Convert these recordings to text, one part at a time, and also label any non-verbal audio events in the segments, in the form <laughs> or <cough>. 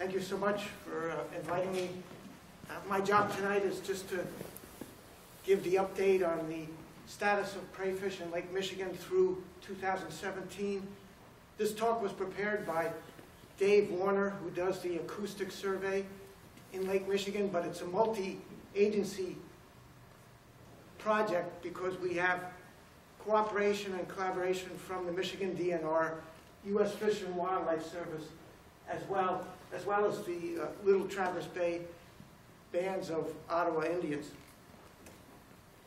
Thank you so much for uh, inviting me. Uh, My job tonight is just to give the update on the status of prey fish in Lake Michigan through 2017. This talk was prepared by Dave Warner, who does the acoustic survey in Lake Michigan, but it's a multi-agency project because we have cooperation and collaboration from the Michigan DNR, U.S. Fish and Wildlife Service, as well, as well as the uh, Little Traverse Bay bands of Ottawa Indians.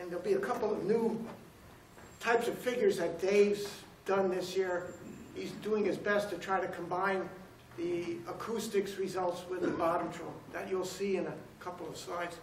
And there'll be a couple of new types of figures that Dave's done this year. He's doing his best to try to combine the acoustics results with the bottom trawl that you'll see in a couple of slides.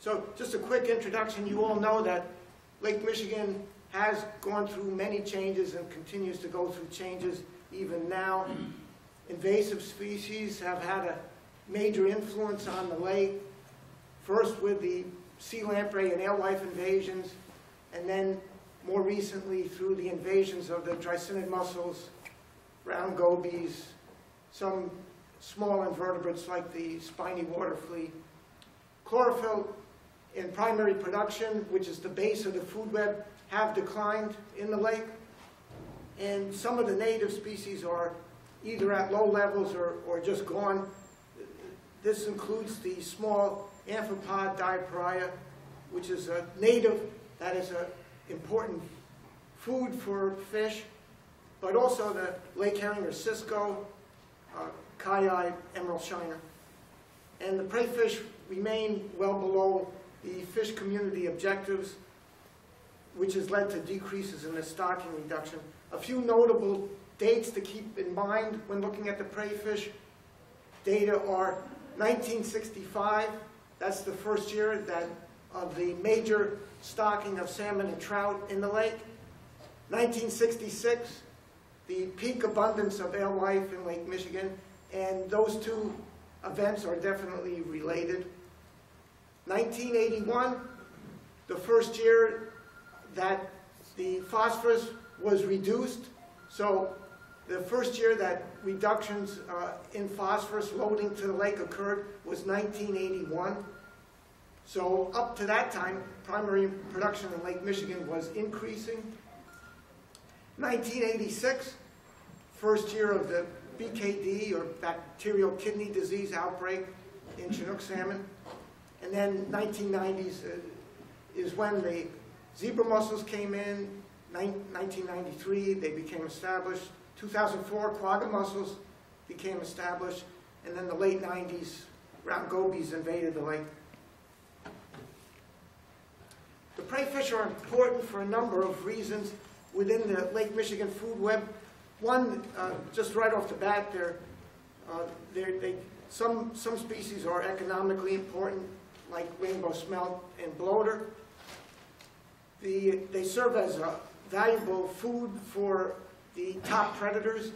So just a quick introduction. You all know that Lake Michigan has gone through many changes and continues to go through changes even now. Invasive species have had a major influence on the lake, first with the sea lamprey and alewife invasions, and then more recently through the invasions of the dreissenid mussels, round gobies, some small invertebrates like the spiny water flea. Chlorophyll in primary production, which is the base of the food web, have declined in the lake. And some of the native species are either at low levels or, or just gone. This includes the small amphipod Diporeia, which is a native that is an important food for fish, but also the lake herring or cisco, uh, emerald shiner. And the prey fish remain well below the fish community objectives, which has led to decreases in the stocking reduction. A few notable dates to keep in mind when looking at the prey fish data are 1965, that's the first year that of the major stocking of salmon and trout in the lake. 1966, the peak abundance of alewife in Lake Michigan, and those two events are definitely related. 1981, the first year that the phosphorus was reduced. So the first year that reductions uh, in phosphorus loading to the lake occurred was 1981. So up to that time, primary production in Lake Michigan was increasing. 1986, first year of the BKD, or bacterial kidney disease outbreak in Chinook salmon. And then 1990s uh, is when the zebra mussels came in. 1993, they became established. 2004, quagga mussels became established. And then the late 90s, round gobies invaded the lake. The prey fish are important for a number of reasons within the Lake Michigan food web. One, uh, just right off the bat, they're, uh, they're, they, some, some species are economically important like rainbow smelt and bloater. The, they serve as a valuable food for the top predators.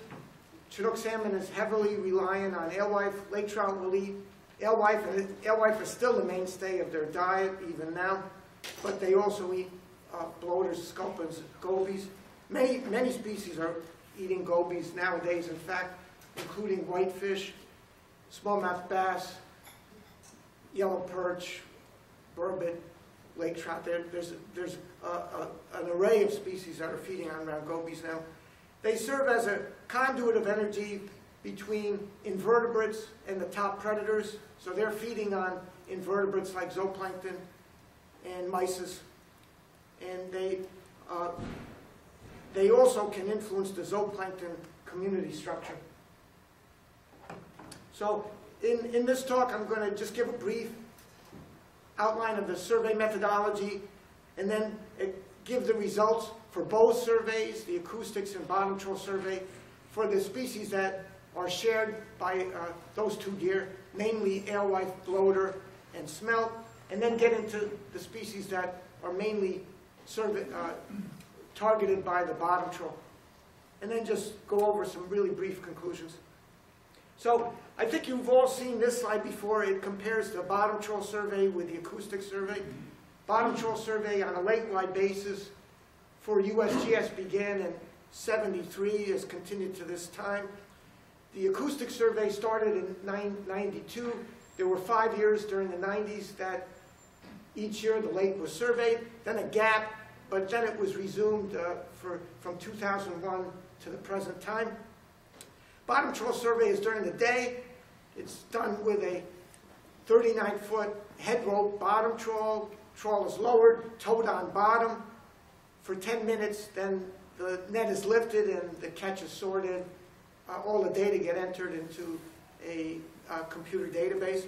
Chinook salmon is heavily reliant on alewife. Lake trout will eat alewife, and alewife is still the mainstay of their diet even now, but they also eat uh, bloaters, sculpins, gobies. Many, many species are eating gobies nowadays, in fact, including whitefish, smallmouth bass, yellow perch, burbot, lake trout. There, there's there's a, an array of species that are feeding on round gobies now. They serve as a conduit of energy between invertebrates and the top predators. So they're feeding on invertebrates like zooplankton and mysis. And they, uh, they also can influence the zooplankton community structure. So in, in this talk, I'm going to just give a brief outline of the survey methodology and then give the results for both surveys, the acoustics and bottom trawl survey, for the species that are shared by uh, those two deer, namely alewife, bloater, and smelt, and then get into the species that are mainly uh, targeted by the bottom trawl. And then just go over some really brief conclusions. So I think you've all seen this slide before. It compares the bottom troll survey with the acoustic survey. Bottom trawl survey on a lake-wide basis for USGS began in 73, has continued to this time. The acoustic survey started in nine- 92. There were five years during the 90s that each year the lake was surveyed, then a gap, but then it was resumed uh, for, from 2001 to the present time. Bottom trawl survey is during the day. It's done with a 39-foot head rope bottom trawl. Trawl is lowered, towed on bottom for 10 minutes, then the net is lifted and the catch is sorted. Uh, All the data get entered into a uh, computer database.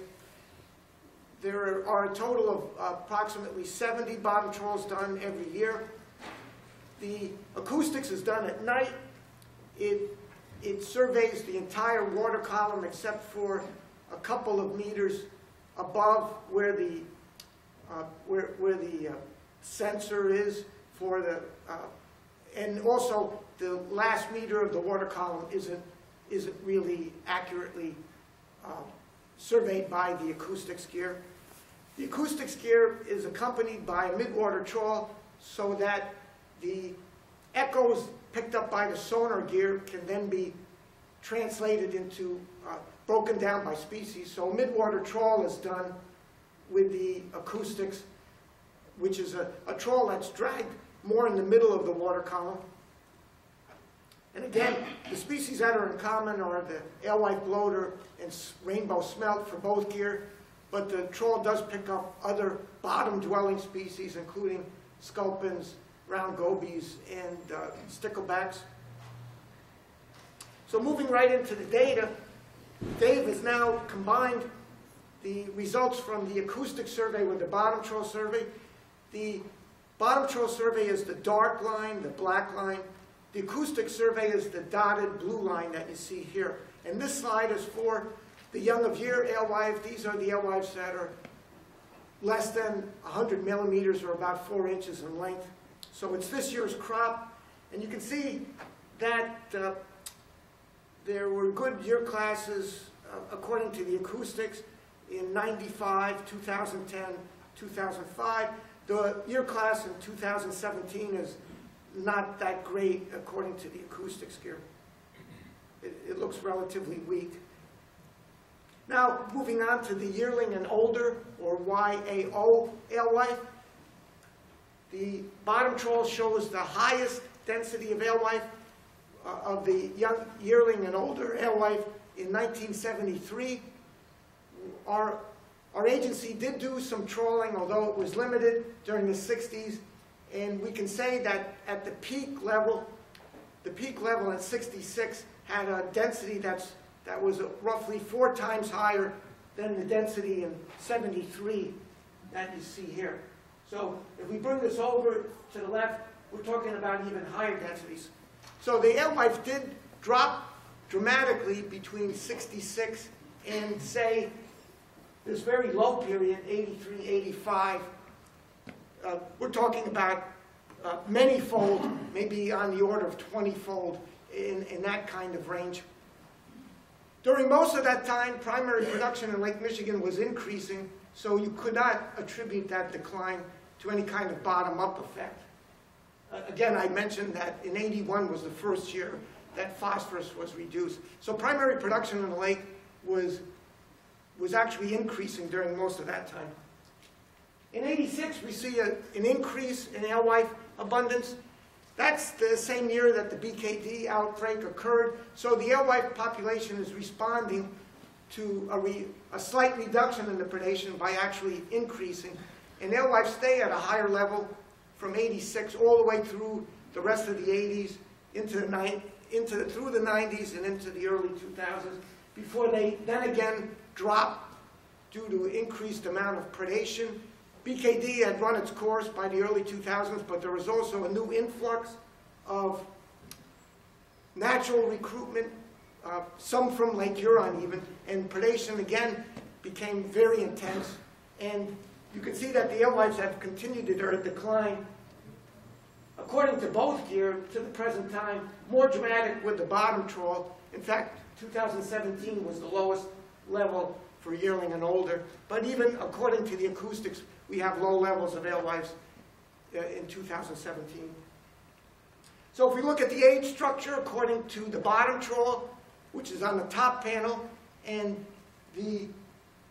There are a total of approximately 70 bottom trawls done every year. The acoustics is done at night. It, it surveys the entire water column except for a couple of meters above where the, uh, where, where the uh, sensor is for the, uh, and also the last meter of the water column isn't, isn't really accurately uh, surveyed by the acoustics gear. The acoustics gear is accompanied by a mid-water trawl so that the echoes picked up by the sonar gear can then be translated into, uh, broken down by species. So mid-water trawl is done with the acoustics, which is a, a trawl that's dragged more in the middle of the water column. And again, the species that are in common are the alewife bloater and rainbow smelt for both gear, but the trawl does pick up other bottom-dwelling species, including sculpins, round gobies, and uh, sticklebacks. So moving right into the data, Dave has now combined the results from the acoustic survey with the bottom trawl survey. The bottom trawl survey is the dark line, the black line. The acoustic survey is the dotted blue line that you see here. And this slide is for the young of year alewife. These are the alewives that are less than 100 millimeters or about 4 inches in length. So it's this year's crop. And you can see that uh, there were good year classes uh, according to the acoustics in 95, 2010, 2005. The year class in 2017 is not that great according to the acoustics gear. It, it looks relatively weak. Now, moving on to the yearling and older, or YAO alewife. The bottom trawl shows the highest density of alewife uh, of the young yearling and older alewife in 1973. Our, our agency did do some trawling, although it was limited during the 60s, and we can say that at the peak level, the peak level at 66 had a density that's, that was roughly four times higher than the density in 73 that you see here. So if we bring this over to the left, we're talking about even higher densities. So the alewife did drop dramatically between 66 and say this very low period, 83, 85. Uh, we're talking about uh, many-fold, maybe on the order of 20-fold in, in that kind of range. During most of that time, primary production in Lake Michigan was increasing, so you could not attribute that decline to any kind of bottom-up effect. Uh, Again, I mentioned that in 81 was the first year that phosphorus was reduced. So primary production in the lake was, was actually increasing during most of that time. In 86, we see a, an increase in alewife abundance. That's the same year that the BKD outbreak occurred. So the alewife population is responding to a, re, a slight reduction in the predation by actually increasing. And alewife stay at a higher level from 86 all the way through the rest of the 80s, into the, into through the 90s and into the early 2000s, before they then again drop due to increased amount of predation. BKD had run its course by the early 2000s, but there was also a new influx of natural recruitment, uh, some from Lake Huron even, and predation again became very intense. And you can see that the alewives have continued their decline, according to both gear, to the present time, more dramatic with the bottom trawl. In fact, 2017 was the lowest level for yearling and older. But even according to the acoustics, we have low levels of alewives uh, in 2017. So if we look at the age structure according to the bottom trawl, which is on the top panel, and the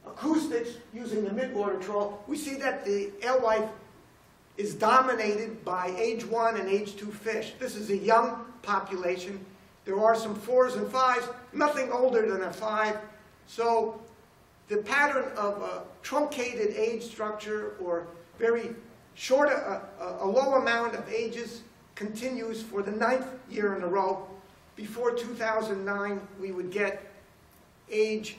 acoustics using the midwater trawl, we see that the alewife is dominated by age one and age two fish. This is a young population. There are some fours and fives, nothing older than a five. So the pattern of a truncated age structure or very short, a, a, a low amount of ages continues for the ninth year in a row. Before 2009, we would get age,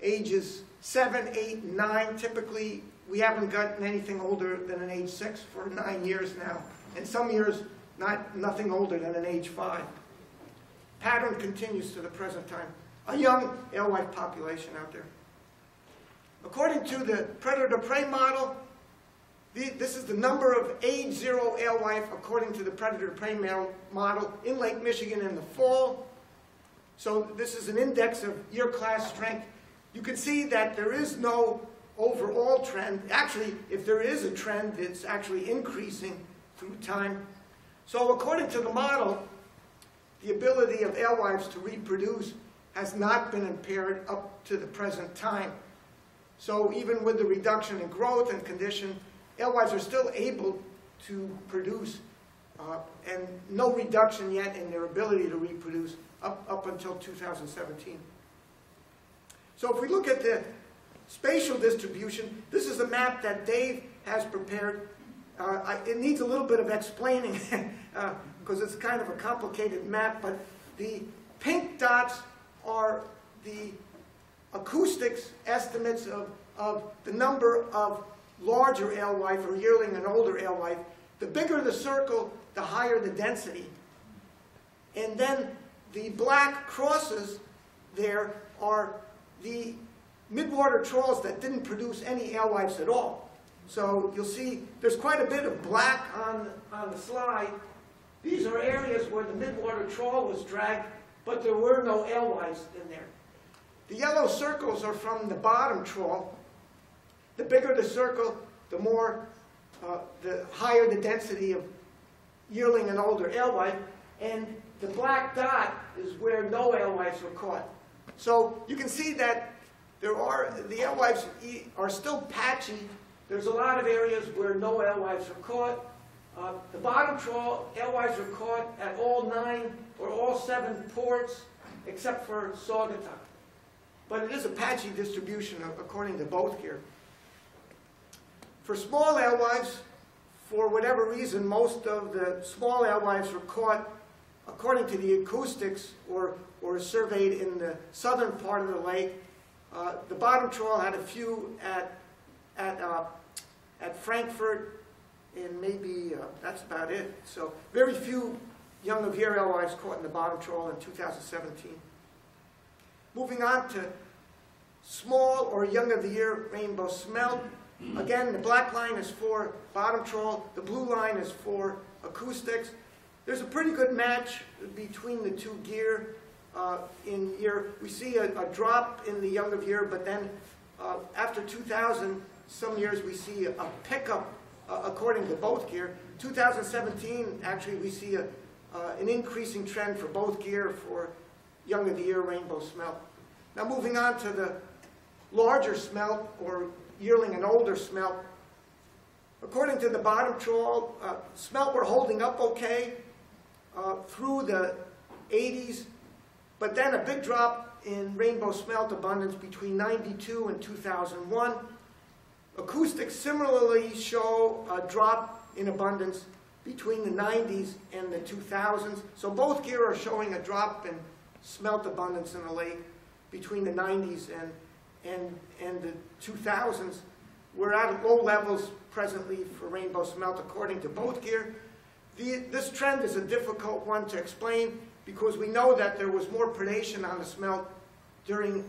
ages seven, eight, nine. Typically, we haven't gotten anything older than an age six for nine years now. And some years, not, nothing older than an age five. Pattern continues to the present time. A young alewife population out there. According to the predator-prey model, the, this is the number of age zero alewife according to the predator-prey model in Lake Michigan in the fall. So this is an index of year class strength. You can see that there is no overall trend. Actually, if there is a trend, it's actually increasing through time. So according to the model, the ability of alewives to reproduce has not been impaired up to the present time. So even with the reduction in growth and condition, alewives are still able to produce uh, and no reduction yet in their ability to reproduce up, up until 2017. So if we look at the spatial distribution, this is a map that Dave has prepared. Uh, I, it needs a little bit of explaining because <laughs> uh, it's kind of a complicated map, but the pink dots are the acoustics estimates of, of the number of larger alewife or yearling and older alewife. The bigger the circle, the higher the density. And then the black crosses there are the midwater trawls that didn't produce any alewives at all. So you'll see there's quite a bit of black on, on the slide. These are areas where the midwater trawl was dragged, but there were no alewives in there. The yellow circles are from the bottom trawl. The bigger the circle, the more, uh, the higher the density of yearling and older alewife. And the black dot is where no alewives were caught. So you can see that there are, the alewives are still patchy. There's a lot of areas where no alewives are caught. Uh, the bottom trawl, alewives are caught at all nine or all seven ports except for Saugatuck. But it is a patchy distribution according to Bothgere. For small alewives, for whatever reason, most of the small alewives were caught according to the acoustics or, or surveyed in the southern part of the lake. Uh, the bottom trawl had a few at, at, uh, at Frankfort, and maybe uh, that's about it. So very few young of year alewives caught in the bottom trawl in 2017. Moving on to small or young of the year rainbow smelt. Again, the black line is for bottom trawl, the blue line is for acoustics. There's a pretty good match between the two gear uh, in year. We see a, a, drop in the young of year, but then uh, after 2000, some years we see a pickup uh, according to both gear. 2017, actually, we see a, uh, an increasing trend for both gear for young of the year rainbow smelt. Now moving on to the larger smelt or yearling and older smelt. According to the bottom trawl, uh, smelt were holding up okay uh, through the 80s, but then a big drop in rainbow smelt abundance between 92 and 2001. Acoustics similarly show a drop in abundance between the 90s and the 2000s. So both gear are showing a drop in smelt abundance in the lake between the 90s and, and, and the 2000s. We're at low levels presently for rainbow smelt according to Bothgere. The, this trend is a difficult one to explain because we know that there was more predation on the smelt during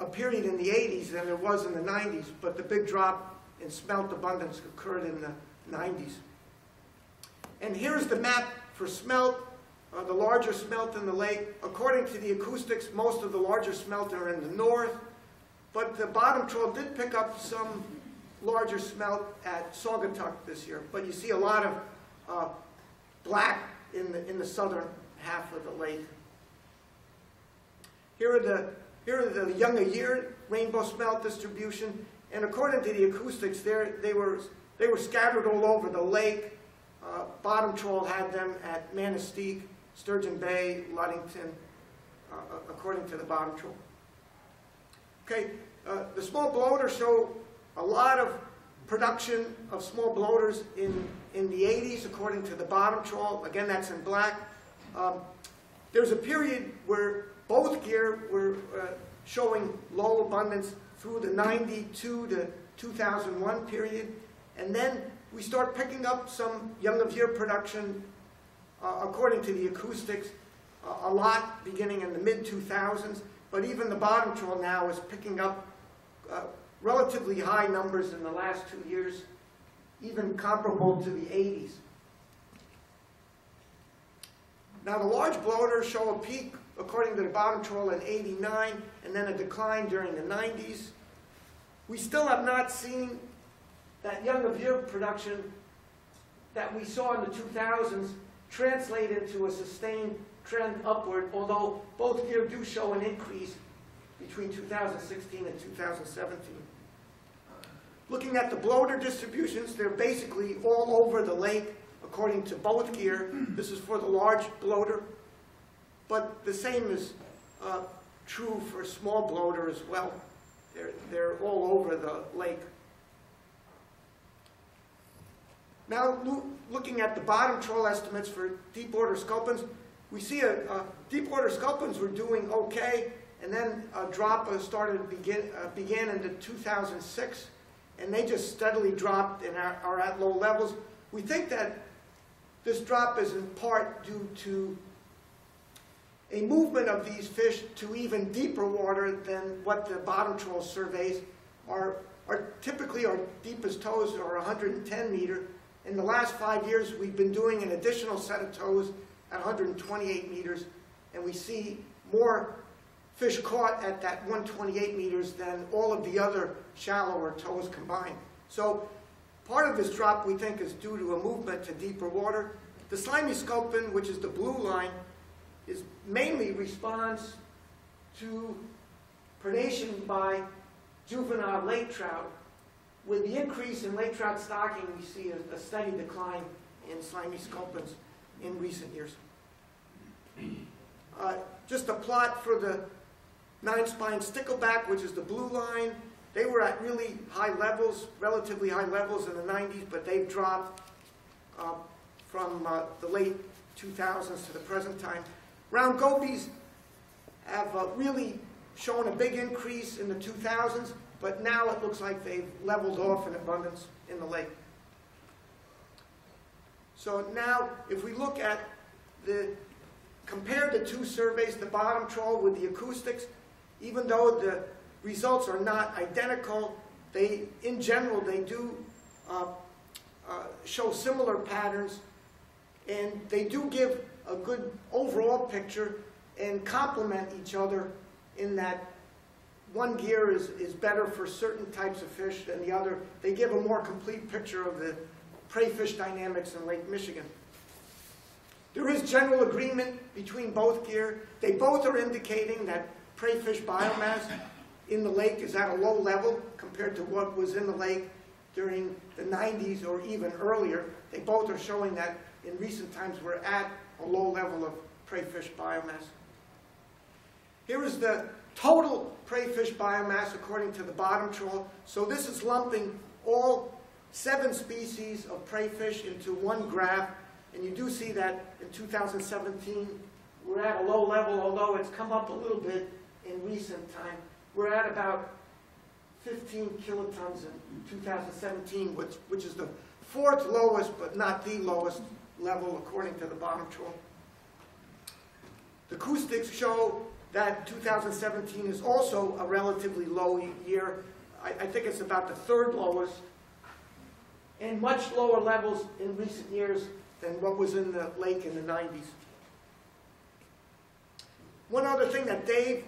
a period in the 80s than there was in the 90s, but the big drop in smelt abundance occurred in the 90s. And here's the map for smelt, uh, the larger smelt in the lake. According to the acoustics, most of the larger smelt are in the north, but the bottom trawl did pick up some larger smelt at Saugatuck this year. But you see a lot of uh, black in the, in the southern half of the lake. Here are the, here are the younger year rainbow smelt distribution, and according to the acoustics, they were, they were scattered all over the lake. Uh, Bottom trawl had them at Manistee, Sturgeon Bay, Ludington, uh, according to the Bottom trawl. Okay, uh, the small bloaters show a lot of production of small bloaters in, in the 80s, according to the Bottom trawl. Again, that's in black. Um, there's a period where both gear were uh, showing low abundance through the 92 to 2001 period. And then we start picking up some young of year production, uh, according to the acoustics, uh, a lot beginning in the mid-2000s. But even the bottom trawl now is picking up uh, relatively high numbers in the last two years, even comparable to the 80s. Now the large bloaters show a peak according to the bottom trawl in 89 and then a decline during the 90s. We still have not seen that young of year production that we saw in the 2000s translate into a sustained trend upward, although both gear do show an increase between 2016 and 2017. Looking at the bloater distributions, they're basically all over the lake according to both gear. This is for the large bloater, but the same is uh, true for small bloater as well. They're, they're all over the lake. Now, lo looking at the bottom trawl estimates for deep water sculpins, we see a, a deep water sculpins were doing okay, and then a drop uh, started begin, uh, began in 2006, and they just steadily dropped and are, are at low levels. We think that this drop is in part due to a movement of these fish to even deeper water than what the bottom trawl surveys are. are typically, our deepest tows are 110 meter. In the last five years, we've been doing an additional set of tows at 128 meters, and we see more fish caught at that 128 meters than all of the other shallower tows combined. So part of this drop we think is due to a movement to deeper water. The slimy sculpin, which is the blue line, is mainly responds to predation by juvenile lake trout. With the increase in lake trout stocking, we see a, a steady decline in slimy sculpins in recent years. Uh, just a plot for the nine-spine stickleback, which is the blue line. They were at really high levels, relatively high levels in the 90s, but they've dropped uh, from uh, the late 2000s to the present time. Round gobies have uh, really shown a big increase in the 2000s, but now it looks like they've leveled off in abundance in the lake. So now, if we look at the, compare the two surveys, the bottom trawl with the acoustics, even though the results are not identical, they, in general, they do uh, uh, show similar patterns, and they do give a good overall picture and complement each other in that one gear is, is better for certain types of fish than the other. They give a more complete picture of the prey fish dynamics in Lake Michigan. There is general agreement between both gear. They both are indicating that prey fish biomass in the lake is at a low level compared to what was in the lake during the 90s or even earlier. They both are showing that in recent times we're at a low level of prey fish biomass. Here is the total prey fish biomass according to the bottom trawl. So this is lumping all seven species of prey fish into one graph. And you do see that in 2017, we're at a low level, although it's come up a little bit in recent time. We're at about 15 kilotons in 2017, which, which is the fourth lowest, but not the lowest level according to the bottom trawl. The acoustics show that 2017 is also a relatively low year. I, I think it's about the third lowest, and much lower levels in recent years than what was in the lake in the 90s. One other thing that Dave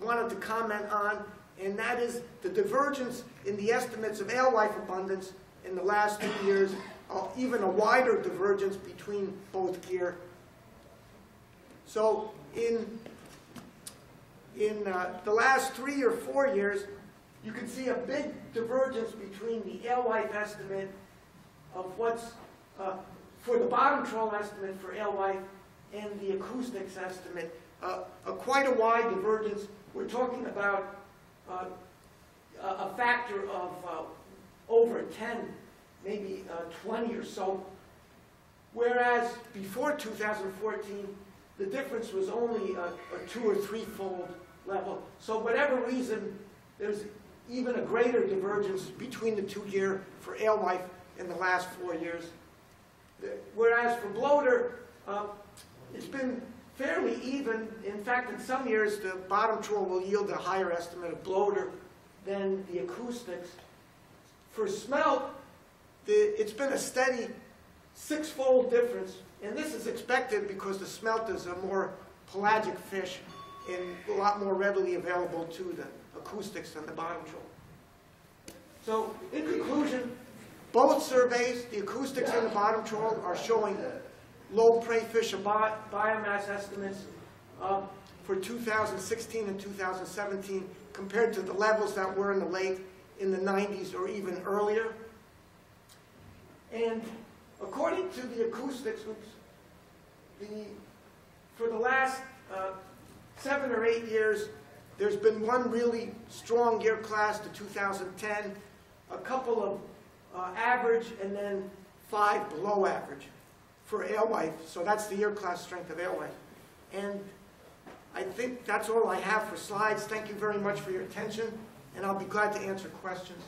wanted to comment on, and that is the divergence in the estimates of alewife abundance in the last two years, uh, even a wider divergence between both gear. So in in uh, the last three or four years, you can see a big divergence between the alewife estimate of what's, uh, for the bottom trawl estimate for alewife and the acoustics estimate, uh, a quite a wide divergence. We're talking about uh, a a factor of uh, over 10, maybe uh, 20 or so. Whereas before 2014, the difference was only a, a two or threefold level. So whatever reason, there's even a greater divergence between the two here for alewife in the last four years. Whereas for bloater, uh, it's been fairly even. In fact, in some years, the bottom trawl will yield a higher estimate of bloater than the acoustics. For smelt, the, it's been a steady six-fold difference, and this is expected because the smelt is a more pelagic fish and a lot more readily available to the acoustics than the bottom trawl. So, in conclusion, both surveys, the acoustics and the bottom trawl, are showing low prey fish bi- biomass estimates uh, for 2016 and 2017 compared to the levels that were in the lake in the 90s or even earlier. And according to the acoustics, the, for the last uh, seven or eight years, there's been one really strong year class to 2010, a couple of uh, average, and then five below average for alewife. So that's the year class strength of alewife. And I think that's all I have for slides. Thank you very much for your attention, and I'll be glad to answer questions.